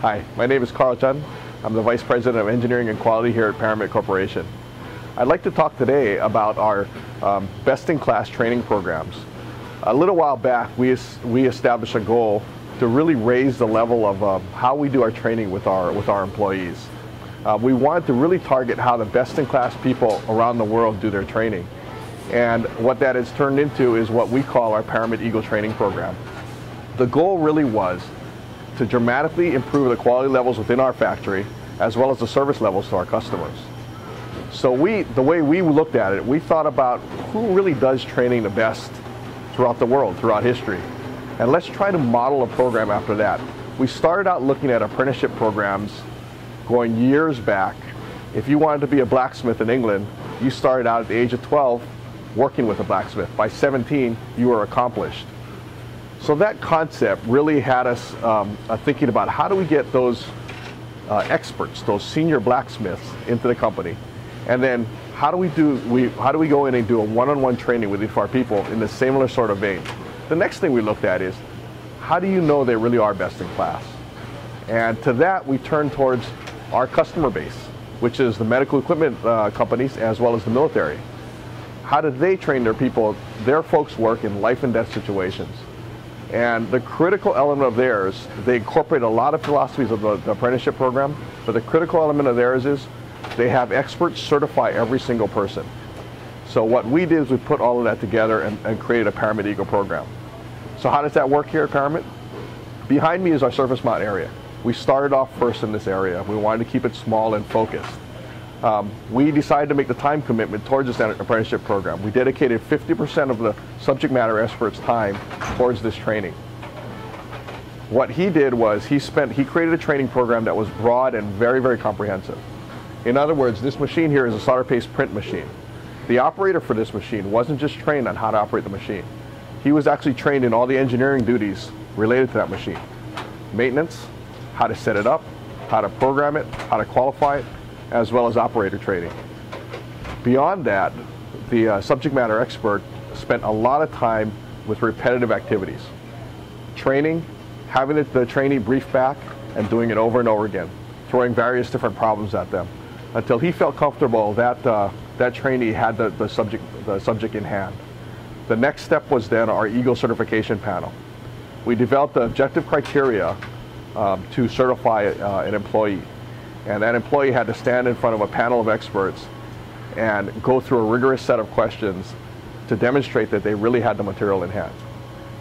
Hi, my name is Carl Chun. I'm the Vice President of Engineering and Quality here at Paramit Corporation. I'd like to talk today about our um, best-in-class training programs. A little while back, we, we established a goal to really raise the level of uh, how we do our training with our, with our employees. Uh, we wanted to really target how the best-in-class people around the world do their training. And what that has turned into is what we call our Paramit Eagle training program. The goal really was to dramatically improve the quality levels within our factory as well as the service levels to our customers. So we, the way we looked at it, we thought about who really does training the best throughout the world, throughout history. And let's try to model a program after that. We started out looking at apprenticeship programs going years back. If you wanted to be a blacksmith in England, you started out at the age of 12 working with a blacksmith. By 17, you were accomplished. So that concept really had us um, uh, thinking about how do we get those uh, experts, those senior blacksmiths into the company, and then how do we do we how do we go in and do a one-on-one training with each of our people in the similar sort of vein? The next thing we looked at is how do you know they really are best in class? And to that we turn towards our customer base, which is the medical equipment uh, companies as well as the military. How do they train their people? Their folks work in life and death situations. And the critical element of theirs, they incorporate a lot of philosophies of the, the, apprenticeship program, but the critical element of theirs is they have experts certify every single person. So what we did is we put all of that together and, and created a Paramit Eagle program. So how does that work here at Paramit? Behind me is our surface mount area. We started off first in this area. We wanted to keep it small and focused. Um, we decided to make the time commitment towards this apprenticeship program. We dedicated 50% of the subject matter experts' time towards this training. What he did was he spent, he created a training program that was broad and very, very comprehensive. In other words, this machine here is a solder paste print machine. The operator for this machine wasn't just trained on how to operate the machine. He was actually trained in all the engineering duties related to that machine. Maintenance, how to set it up, how to program it, how to qualify it, as well as operator training. Beyond that, the uh, subject matter expert spent a lot of time with repetitive activities. Training, having the, the trainee brief back, and doing it over and over again, throwing various different problems at them until he felt comfortable that uh, that trainee had the, the, subject, the subject in hand. The next step was then our Eagle certification panel. We developed the objective criteria um, to certify uh, an employee. And that employee had to stand in front of a panel of experts and go through a rigorous set of questions to demonstrate that they really had the material in hand.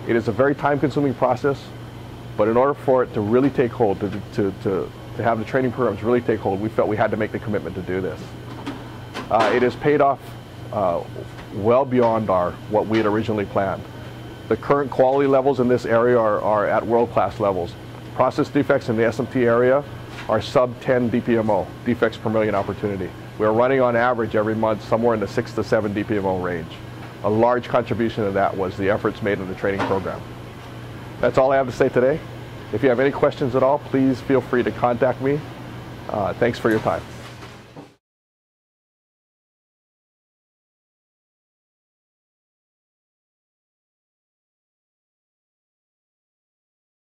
It is a very time-consuming process, but in order for it to really take hold, to, to, to, to have the training programs really take hold, we felt we had to make the commitment to do this. Uh, it has paid off uh, well beyond our what we had originally planned. The current quality levels in this area are, are at world-class levels. Process defects in the SMT area are sub 10 DPMO, defects per million opportunity. We're running on average every month somewhere in the 6 to 7 DPMO range. A large contribution to that was the efforts made in the training program. That's all I have to say today. If you have any questions at all, please feel free to contact me. Uh, thanks for your time.